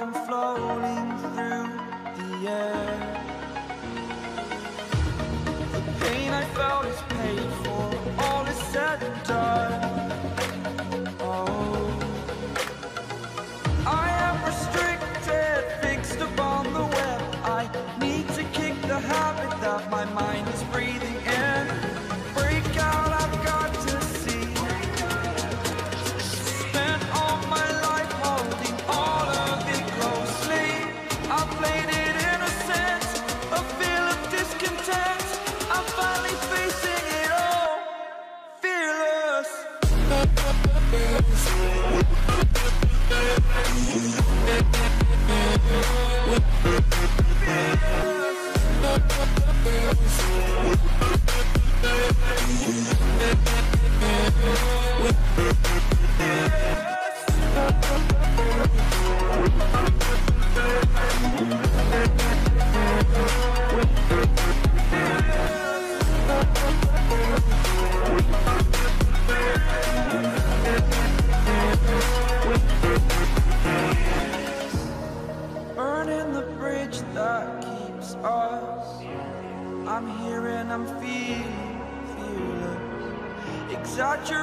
I'm floating through the air. The pain I felt is Yeah.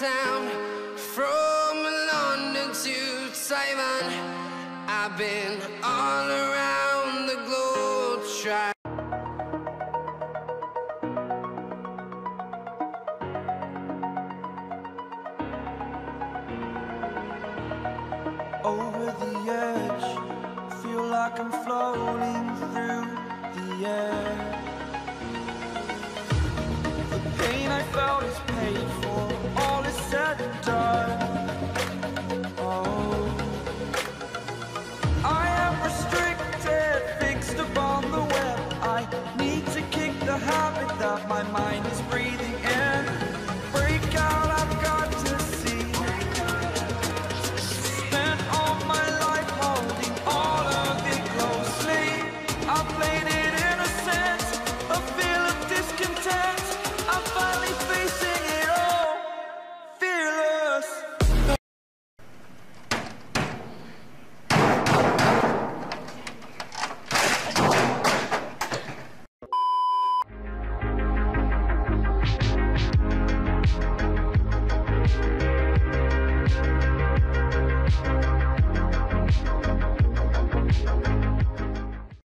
town from London to Taiwan. I've been all around the globe trying. over the edge. Feel like I'm floating through the air. The pain I felt is